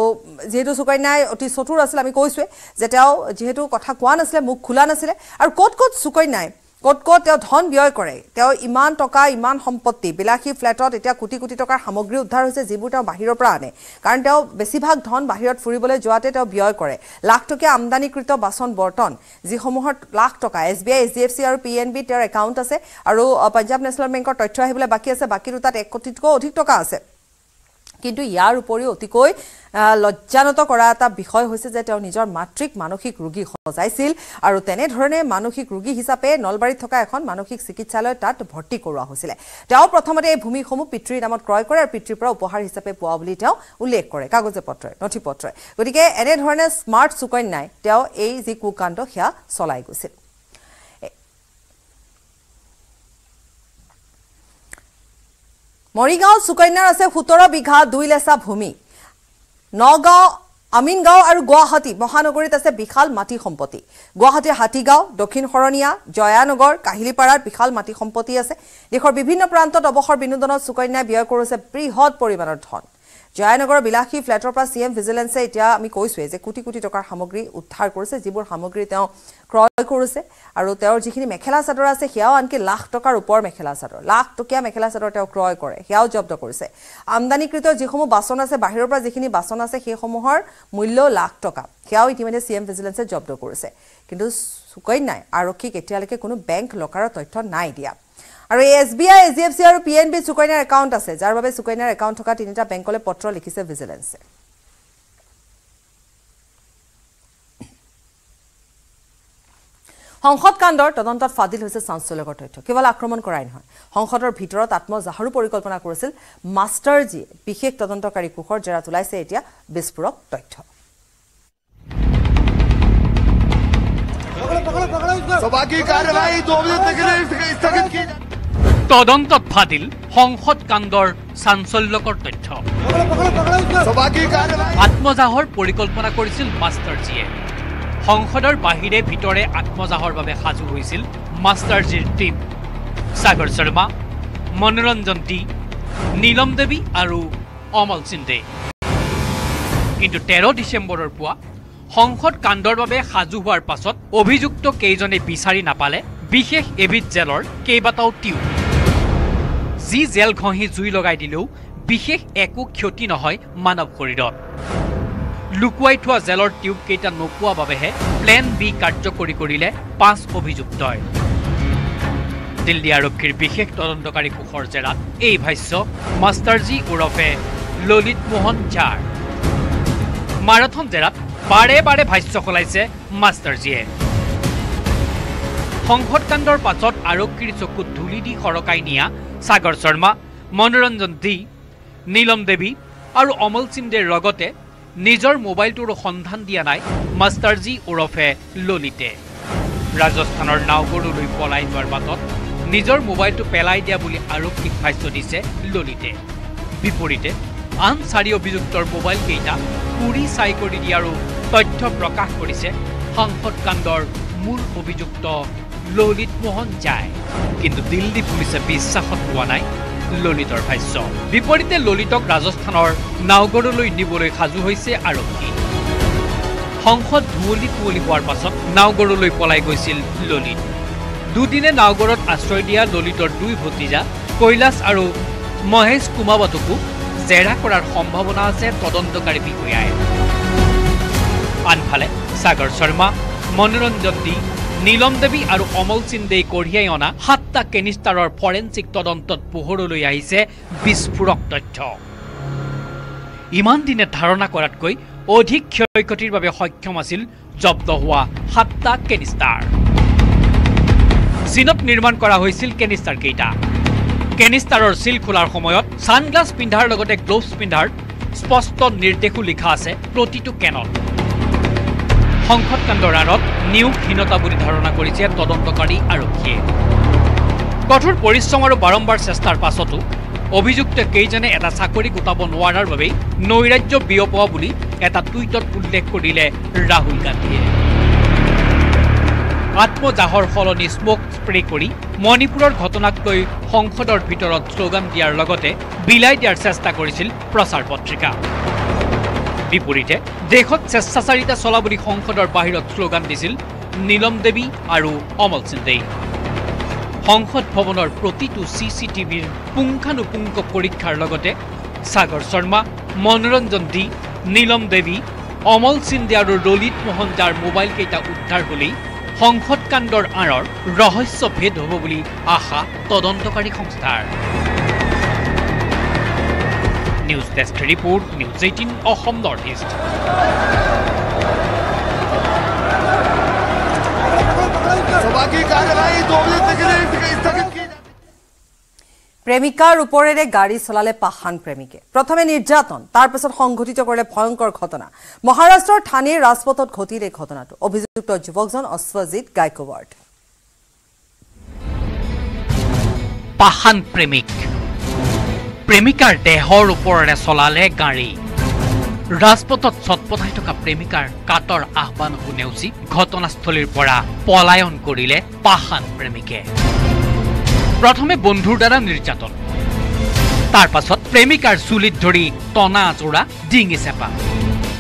যিহেতু সুকন্যাই অতি চতুৰ আছিল আমি কৈছোৱে যে তেওঁ যিহেতু কথা কোৱা নাছিলে মুখ খোলা নাছিলে। আৰু ক'ত ক'ত সুকন্যাই ক'ত ক'ত তেওঁ ধন ব্যয় কৰে তেওঁ ইমান টকা ইমান সম্পত্তি বিলাসী ফ্লেটত এতিয়া কোটি কোটি টকাৰ সামগ্ৰী উদ্ধাৰ হৈছে যিবোৰ তেওঁ বাহিৰৰ পৰা আনে। কাৰণ তেওঁ বেছিভাগ ধন বাহিৰত ফুৰিবলৈ যোৱাতে তেওঁ ব্যয় কৰে। লাখ টকীয়া আমদানিকৃত বাচন বৰ্তন যিসমূহৰ লাখ টকা S B I H D F C আৰু পি এন বি তেওঁৰ একাউণ্ট আছে আৰু পঞ্জাৱ নেশ্যনেল বেংকৰ তথ্য আহিবলৈ বাকী আছে বাকী দুটাত এক কোটিতকৈ অধিক টকা আছে। কিন্তু ইয়াৰ উপৰিও অতিকৈ লজ্জানত কৰা এটা বিষয় হৈছে যে তেওঁ নিজৰ মাতৃক মানসিক ৰোগী সজাইছিল আৰু তেনেধৰণে মানসিক ৰোগী হিচাপে নলবাৰীত থকা এখন মানসিক চিকিৎসালয় তাত ভৰ্তি কৰোৱা হৈছিলে। তেওঁ প্ৰথমতে এই ভূমিসমূহ পিতৃৰ নামত ক্ৰয় কৰে আৰু পিতৃৰ পৰা উপহাৰ হিচাপে পোৱা বুলি তেওঁ উল্লেখ কৰে কাগজে পত্ৰই নথি পত্ৰই গতিকে এনেধৰণে স্মাৰ্ট সুকন্যাই তেওঁ এই যি কুকাণ্ড সেয়া চলাই গৈছিল। মৰিগাঁও সুকন্যাৰ আছে সোতৰ বিঘা দুই লেচা ভূমি। নগাঁও আমিনগাঁও আৰু গুৱাহাটী মহানগৰীত আছে বিশাল মাটি সম্পত্তি। গুৱাহাটীৰ হাতীগাঁও দক্ষিণ শৰণীয়া জয়ানগৰ কাহিলীপাৰাত বিশাল মাটি সম্পত্তি আছে। দেশৰ বিভিন্ন প্ৰান্তত অৱসৰ বিনোদনত সুকন্যাই ব্যয় কৰিছে বৃহৎ পৰিমাণৰ ধন। জয়ানগৰৰ বিলাসী ফ্লেটৰ পৰা চি এম ভিজিলেন্সে এতিয়া আমি কোটি কোটি টকাৰ সামগ্ৰী উদ্ধাৰ কৰিছে যিবোৰ সামগ্ৰী তেওঁ ক্ৰয় কৰিছে আৰু তেওঁৰ যিখিনি মেখেলা চাদৰ আছে সেয়াও আনকি লাখ টকাৰ ওপৰ মেখেলা চাদৰ লাখ টকীয়া মেখেলা চাদৰ তেওঁ ক্ৰয় কৰে সেয়াও জব্দ কৰিছে। আমদানিকৃত যিসমূহ বাচন আছে বাহিৰৰ পৰা যিখিনি বাচন আছে সেইসমূহৰ মূল্যও লাখ টকা সেয়াও ইতিমধ্যে চি এম ভিজিলেন্সে জব্দ কৰিছে। কিন্তু সুকন্যাই আৰক্ষীক এতিয়ালৈকে কোনো বেংক লকাৰৰ তথ্য নাই দিয়া। আৰু S B I H D F C আৰু পি এন বি সুকন্যাৰ একাউণ্ট আছে যাৰ বাবে সুকন্যাৰ একাউণ্ট থকা তিনিটা বেংকলৈ পত্ৰ লিখিছে ভিজিলেন্সে। সংসদ কাণ্ডৰ তদন্তত ফাদিল হৈছে চাঞ্চল্যকৰ তথ্য। কেৱল আক্ৰমণ কৰাই নহয় সংসদৰ ভিতৰত আত্মজাহাৰো পৰিকল্পনা কৰিছিল মাষ্টাৰজীয়ে বিশেষ তদন্তকাৰী কোষৰ জেৰাত ওলাইছে এতিয়া বিস্ফোৰক তথ্য। তদন্তত ফাদিল সংসদ কাণ্ডৰ চাঞ্চল্যকৰ তথ্য। আত্মজাহৰ পৰিকল্পনা কৰিছিল মাষ্টাৰজীয়ে। সংসদৰ বাহিৰে ভিতৰে আত্মজাহৰ বাবে সাজু হৈছিল মাষ্টাৰজীৰ টীম। সাগৰ শৰ্মা মনোৰঞ্জন টি নীলম দেৱী আৰু অমল সিন্ধে। কিন্তু তেৰ ডিচেম্বৰৰ পুৱা সংসদ কাণ্ডৰ বাবে সাজু হোৱাৰ পাছত অভিযুক্ত কেইজনে বিচাৰি নাপালে বিশেষ এবিধ জেলৰ কেইবাটাও টিউব। যি জেল ঘঁহি জুই লগাই দিলেও বিশেষ একো ক্ষতি নহয় মানৱ শৰীৰত। লুকুৱাই থোৱা জেলৰ টিউবকেইটা নোপোৱা বাবেহে প্লেন বি কাৰ্যকৰী কৰিলে পাঁচ অভিযুক্তই দিল্লী আৰক্ষীৰ বিশেষ তদন্তকাৰী কোষৰ জেৰাত এই ভাষ্য মাষ্টাৰজী ওৰফে ললিত মোহন ঝাৰ। মাৰাথন জেৰাত বাৰে বাৰে ভাষ্য সলাইছে মাষ্টাৰজীয়ে। সংসদ কাণ্ডৰ পাছত আৰক্ষীৰ চকুত ধূলি দি সৰকাই নিয়া সাগৰ শৰ্মা মনোৰঞ্জন দি নীলম দেৱী আৰু অমল সিন্ধেৰ লগতে নিজৰ মোবাইলটোৰো সন্ধান দিয়া নাই মাষ্টাৰজী ওৰফে ললিতে। ৰাজস্থানৰ নাওগড়লৈ পলাই যোৱাৰ বাটত নিজৰ মোবাইলটো পেলাই দিয়া বুলি আৰক্ষীক ভাষ্য দিছে ললিতে। বিপৰীতে আন চাৰি অভিযুক্তৰ মোবাইলকেইটা পুৰি চাই কৰি দিয়াৰো তথ্য প্ৰকাশ কৰিছে সংসদ কাণ্ডৰ মূল অভিযুক্ত ললিত মোহন ঝাই কিন্তু দিল্লী পুলিচে বিশ্বাসত লোৱা নাই ললিতৰ ভাষ্য। বিপৰীতে ললিতক ৰাজস্থানৰ নাওগড়লৈ নিবলৈ সাজু হৈছে আৰক্ষী। সংসদ ধুঁৱলি কুঁৱলী হোৱাৰ পাছত নাওগড়লৈ পলাই গৈছিল ললিত। দুদিনে নাওগড়ত আশ্ৰয় দিয়া ললিতৰ দুই ভতিজা কৈলাশ আৰু মহেশ কুমাৱতকো জেৰা কৰাৰ সম্ভাৱনা আছে তদন্তকাৰী বিষয়াই। আনফালে সাগৰ শৰ্মা মনোৰঞ্জন দি নীলম দেৱী আৰু অমল সিন্ধেই কঢ়িয়াই অনা সাতটা কেনিষ্টাৰৰ ফৰেঞ্চিক তদন্তত পোহৰলৈ আহিছে বিস্ফোৰক তথ্য। ইমান দিনে ধাৰণা কৰাতকৈ অধিক ক্ষয় ক্ষতিৰ বাবে সক্ষম আছিল জব্দ হোৱা সাতটা কেনিষ্টাৰ। চীনত নিৰ্মাণ কৰা হৈছিল কেনিষ্টাৰ কেইটা। কেনিষ্টাৰৰ চিল খোলাৰ সময়ত ছানগ্লাছ পিন্ধাৰ লগতে গ্লভছ পিন্ধাৰ স্পষ্ট নিৰ্দেশো লিখা আছে প্ৰতিটো কেনত। সংসদ কাণ্ডৰ আঁৰত নিয়োগহীনতা বুলি ধাৰণা কৰিছে তদন্তকাৰী আৰক্ষীয়ে। কঠোৰ পৰিশ্ৰম আৰু বাৰম্বাৰ চেষ্টাৰ পাছতো অভিযুক্ত কেইজনে এটা চাকৰি গোটাব নোৱাৰাৰ বাবেই নৈৰাজ্য বিয়পোৱা বুলি এটা টুইটত উল্লেখ কৰিলে ৰাহুল গান্ধীয়ে। আত্মজাহৰ সলনি স্মক স্প্ৰে কৰি মণিপুৰৰ ঘটনাক লৈ সংসদৰ ভিতৰত শ্লোগান দিয়াৰ লগতে বিলাই দিয়াৰ চেষ্টা কৰিছিল প্ৰচাৰ পত্ৰিকা। বিপৰীতে দেশত স্বেচ্ছাচাৰিতা চলা বুলি সংসদৰ বাহিৰত শ্লোগান দিছিল নীলম দেৱী আৰু অমল সিন্ধেই সংসদ ভৱনৰ প্ৰতিটো চি চি টিভিৰ পুংখানুপুংখ পৰীক্ষাৰ লগতে সাগৰ শৰ্মা মনোৰঞ্জন দি নীলম দেৱী অমল সিন্ধে আৰু ললিত মোহন যাৰ মোবাইলকেইটা উদ্ধাৰ হ'লেই সংসদ কাণ্ডৰ আঁৰৰ ৰহস্য ভেদ হ'ব বুলি আশা তদন্তকাৰী সংস্থাৰ। News desk report news eighteen Assam north east প্ৰেমিকাৰ ওপৰেৰে গাড়ী চলালে পাষাণ প্ৰেমিকে। প্ৰথমে নিৰ্যাতন তাৰ পিছত সংঘটিত কৰিলে ভয়ংকৰ ঘটনা। মহাৰাষ্ট্ৰৰ থানেৰ ৰাজপথত ঘটিল এই ঘটনাটো। অভিযুক্ত যুৱকজন অশ্বজিত গায়কৱাৰ্ড পাষাণ প্ৰেমিক। প্ৰেমিকাৰ দেহৰ ওপৰেৰে চলালে গাড়ী। ৰাজপথত ছটপটাই থকা প্ৰেমিকাৰ কাটৰ আহ্বান শুনেউচি ঘটনাস্থলীৰ পৰা পলায়ন কৰিলে পাষাণ প্ৰেমিকে। প্ৰথমে বন্ধুৰ দ্বাৰা নিৰ্যাতন। তাৰ পাছত প্ৰেমিকাৰ চুলিত ধৰি টনা আঁচোৰা ডিঙি চেপা।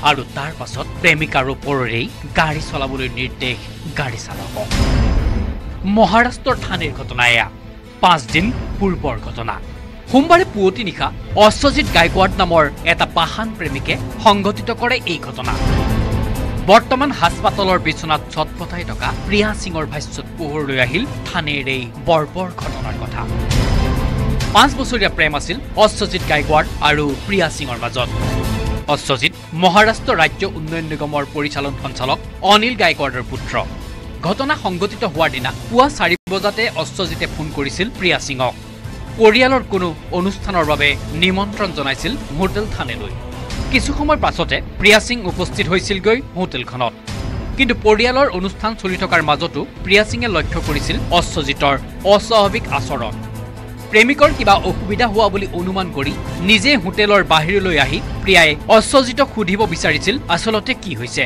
আৰু তাৰ পাছত প্ৰেমিকাৰ ওপৰেৰেই গাড়ী চলাবলৈ নিৰ্দেশ গাড়ী চালকক। মহাৰাষ্ট্ৰৰ থানেৰ ঘটনা এয়া। পাঁচদিন পূৰ্বৰ ঘটনা। সোমবাৰে পুৱতি নিশা অশ্বজিত গায়কৱাড নামৰ এটা পাষাণ প্ৰেমিকে সংঘটিত কৰে এই ঘটনা। বৰ্তমান হাস্পাতালৰ বিচনাত ছটপটাই থকা প্ৰিয়া সিঙৰ ভাষ্যত পোহৰলৈ আহিল থানেৰ এই বৰ্বৰ ঘটনাৰ কথা। পাঁচ বছৰীয়া প্ৰেম আছিল অশ্বজিত গায়কৱাড আৰু প্ৰিয়া সিঙৰ মাজত। অশ্বজিত মহাৰাষ্ট্ৰ ৰাজ্য উন্নয়ন নিগমৰ পৰিচালন সঞ্চালক অনিল গায়কৱাডৰ পুত্ৰ। ঘটনা সংঘটিত হোৱাৰ দিনা পুৱা চাৰি বজাতে অশ্বজিতে ফোন কৰিছিল প্ৰিয়া সিঙক। পৰিয়ালৰ কোনো অনুষ্ঠানৰ বাবে নিমন্ত্ৰণ জনাইছিল হোটেল থানেলৈ। কিছু সময়ৰ পাছতে প্ৰিয়া সিং উপস্থিত হৈছিলগৈ হোটেলখনত। কিন্তু পৰিয়ালৰ অনুষ্ঠান চলি থকাৰ মাজতো প্ৰিয়া সিঙে লক্ষ্য কৰিছিল অশ্বজিতৰ অস্বাভাৱিক আচৰণ। প্ৰেমিকৰ কিবা অসুবিধা হোৱা বুলি অনুমান কৰি নিজে হোটেলৰ বাহিৰলৈ আহি প্ৰিয়াই অশ্বজিতক সুধিব বিচাৰিছিল আচলতে কি হৈছে?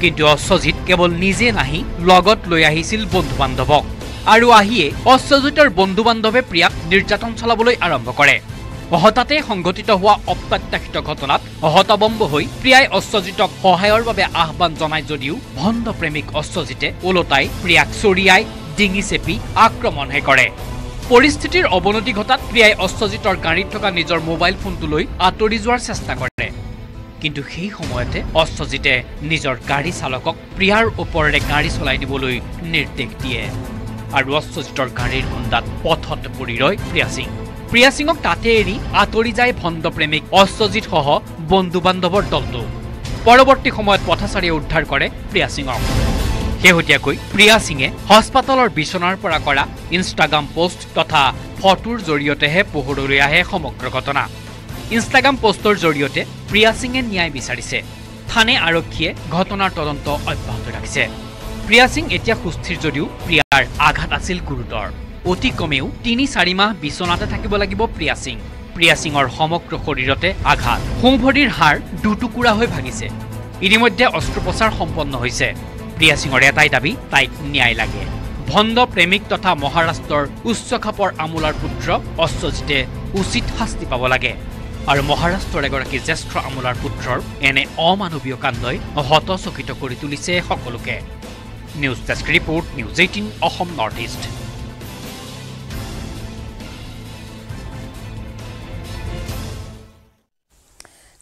কিন্তু অশ্বজিত কেৱল নিজে নাহি লগত লৈ আহিছিল বন্ধু বান্ধৱক আৰু আহিয়ে অশ্বজিতৰ বন্ধু বান্ধৱে প্ৰিয়াক নিৰ্যাতন চলাবলৈ আৰম্ভ কৰে। হঠাতে সংঘটিত হোৱা অপ্ৰত্যাশিত ঘটনাত হতবম্ব হৈ প্ৰিয়াই অশ্বজিতক সহায়ৰ বাবে আহ্বান জনাই যদিও ভণ্ড প্ৰেমিক অশ্বজিতে ওলোটাই প্ৰিয়াক চৰিয়াই ডিঙি চেপি আক্ৰমণহে কৰে। পৰিস্থিতিৰ অৱনতি ঘটাত প্ৰিয়াই অশ্বজিতৰ গাড়ীত থকা নিজৰ মোবাইল ফোনটো লৈ আঁতৰি যোৱাৰ চেষ্টা কৰে। কিন্তু সেই সময়তে অশ্বজিতে নিজৰ গাড়ী চালকক প্ৰিয়াৰ ওপৰেৰে গাড়ী চলাই দিবলৈ নিৰ্দেশ দিয়ে। আৰু অশ্বজিতৰ গাড়ীৰ খুন্দাত পথত পৰি ৰয় প্ৰিয়া সিং। প্ৰিয়া সিঙক তাতে এৰি আঁতৰি যায় ভণ্ড প্ৰেমিক অশ্বজিতসহ বন্ধু বান্ধৱৰ দলটো। পৰৱৰ্তী সময়ত পথাচাৰীয়ে উদ্ধাৰ কৰে প্ৰিয়া সিঙক। শেহতীয়াকৈ প্ৰিয়া সিঙে হস্পিতালৰ বিচনাৰ পৰা কৰা ইনষ্টাগ্ৰাম পোষ্ট তথা ফটোৰ জৰিয়তেহে পোহৰলৈ আহে সমগ্ৰ ঘটনা। ইনষ্টাগ্ৰাম পোষ্টৰ জৰিয়তে প্ৰিয়া সিঙে ন্যায় বিচাৰিছে। থানে আৰক্ষীয়ে ঘটনাৰ তদন্ত অব্যাহত ৰাখিছে। প্ৰিয়া সিং এতিয়া সুস্থিৰ যদিও প্ৰিয়াৰ আঘাত আছিল গুৰুতৰ। অতি কমেও তিনি চাৰি মাহ বিচনাতে থাকিব লাগিব প্ৰিয়া সিং। প্ৰিয়া সিঙৰ সমগ্ৰ শৰীৰতে আঘাত। সোঁভৰিৰ হাড় দুটুকুৰা হৈ ভাঙিছে ইতিমধ্যে অস্ত্ৰোপচাৰ সম্পন্ন হৈছে। প্ৰিয়া সিঙৰ এটাই দাবী তাইক ন্যায় লাগে। ভণ্ড প্ৰেমিক তথা মহাৰাষ্ট্ৰৰ উচ্চ খাপৰ আমোলাৰ পুত্ৰ অশ্বজিতে উচিত শাস্তি পাব লাগে। আৰু মহাৰাষ্ট্ৰৰ এগৰাকী জ্যেষ্ঠ আমোলাৰ পুত্ৰৰ এনে অমানৱীয় কাণ্ডই হতচকিত কৰি তুলিছে সকলোকে। News desk report news eighteen Assam north east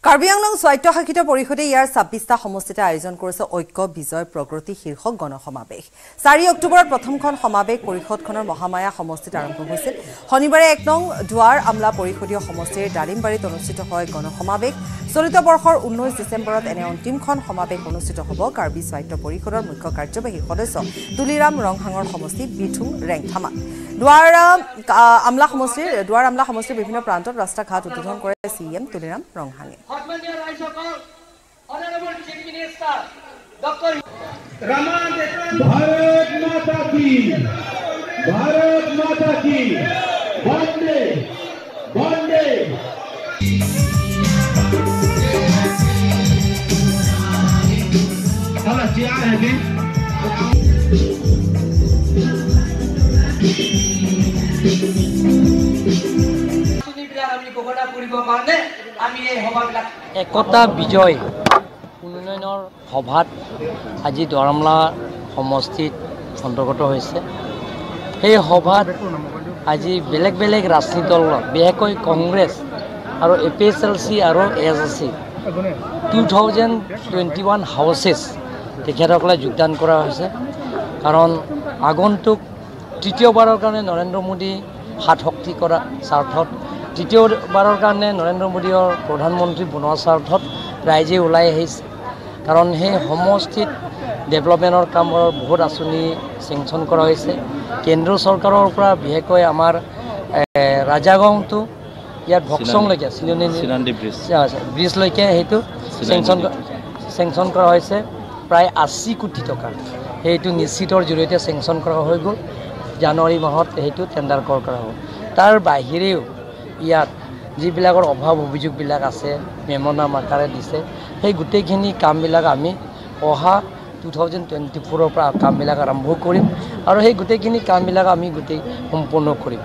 Karbi Anglong স্বায়ত্তশাসিত পৰিষদে ইয়াৰ ছাব্বিছটা সমষ্টিতে আয়োজন কৰিছে ঐক্য বিজয় প্ৰগতি শীৰ্ষক গণসমাৱেশ। চাৰি অক্টোবৰত প্ৰথমখন সমাৱেশ পৰিষদখনৰ মহামায়া সমষ্টিত আৰম্ভ হৈছিল। শনিবাৰে এক নং দুৱাৰ আমলা পৰিষদীয় সমষ্টিৰ দালিমবাৰীত অনুষ্ঠিত হয় গণসমাৱেশ। চলিত বৰ্ষৰ ঊনৈছ ডিচেম্বৰত এনে অন্তিমখন সমাৱেশ অনুষ্ঠিত হ'ব কাৰ্বি স্বায়ত্ত পৰিষদৰ মুখ্য কাৰ্যবাহী সদস্য তুলিৰাম ৰংহাঙৰ সমষ্টি বিথুং ৰেংথামাত দুৱাৰ আমলা সমষ্টিৰ দুৱাৰ আমলা সমষ্টিৰ বিভিন্ন প্ৰান্তত ৰাস্তা ঘাট উদ্বোধন কৰে C M Tuliram Ronghang. Husband dear I shall call Honorable Chief Minister Dr. Raman Bharat Mata key Bharat Mata key Vande Vande hala jiya hai ji Thank you. ঘোষণা কাৰণে আমি এই সভাবিলাক একতা বিজয় উন্নয়নৰ সভাত আজি দৰমলা সমষ্টিত অন্তৰ্গত হৈছে। সেই সভাত আজি বেলেগ বেলেগ ৰাজনীতি দল বিশেষকৈ কংগ্ৰেছ আৰু A P S L C আৰু A S S C two thousand twenty one houses তেখেতসকলে যোগদান কৰা হৈছে। কাৰণ আগন্তুক তৃতীয়বাৰৰ কাৰণে নৰেন্দ্ৰ মোদী সাত শক্তি কৰা স্বাৰ্থত তৃতীয়বাৰৰ কাৰণে নৰেন্দ্ৰ মোদীৰ প্ৰধানমন্ত্ৰী বনোৱা স্বাৰ্থত ৰাইজে ওলাই আহিছে। কাৰণ সেই সমষ্টিত ডেভেলপমেণ্টৰ কামৰ বহুত আঁচনি চেংচন কৰা হৈছে। কেন্দ্ৰীয় চৰকাৰৰ পৰা বিশেষকৈ আমাৰ ৰাজাগাঁওটো ইয়াত ভকচংলৈকে চিলনী ব্ৰিজলৈকে সেইটো চেংচন চেংচন কৰা হৈছে। প্ৰায় আশী কোটি টকা। সেইটো নিশ্চিতৰ জৰিয়তে চেংচন কৰা হৈ গ'ল। জানুৱাৰী মাহত সেইটো টেণ্ডাৰ কৰা হ'ব তাৰ বাহিৰেও ইয়াত যিবিলাকৰ অভাৱ অভিযোগবিলাক আছে মেমনা আকাৰে দিছে সেই গোটেইখিনি কামবিলাক আমি অহা টু থাউজেণ্ড টুৱেণ্টি ফ'ৰৰ পৰা কামবিলাক আৰম্ভ কৰিম আৰু সেই গোটেইখিনি কামবিলাক আমি গোটেই সম্পূৰ্ণ কৰিম।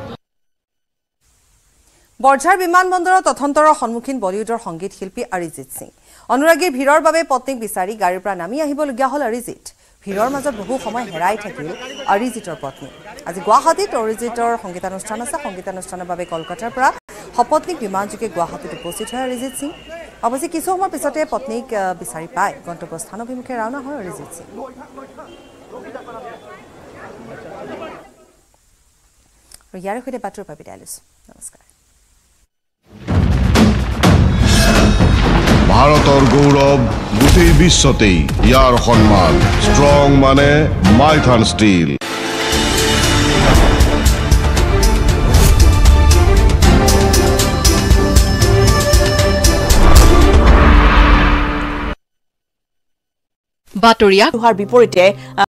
বৰঝাৰ বিমানবন্দৰৰ তথন্তৰৰ সন্মুখীন বলিউডৰ সংগীত শিল্পী অৰিজিৎ সিং। অনুৰাগীৰ ভিৰৰ বাবে পত্নীক বিচাৰি গাড়ীৰ পৰা নামি আহিবলগীয়া হ'ল অৰিজিৎ ভিৰৰ মাজত বহু সময় হেৰাই থাকিল অৰিজিতৰ পত্নী। আজি গুৱাহাটীত অৰিজিতৰ সংগীতানুষ্ঠান আছে। সংগীতানুষ্ঠানৰ বাবে কলকাতাৰ পৰা সপত্নীক বিমানযোগে গুৱাহাটীত উপস্থিত হয় অৰিজিৎ সিং। অৱশ্যে কিছু সময়ৰ পিছতে পত্নীক বিচাৰি পাই গন্তব্যস্থান অভিমুখে ৰাওনা হয় অৰিজিৎ সিং। ইয়াৰ সৈতে বাতৰিৰ পৰা বিদায় লৈছোঁ। নমস্কাৰ। ভাৰতৰ গৌৰৱ গোটেই বিশ্বতেই ইয়াৰ সন্মান ষ্ট্ৰং মানে মাইথান ষ্টীল। বাতৰিয়া হোৱাৰ বিপৰীতে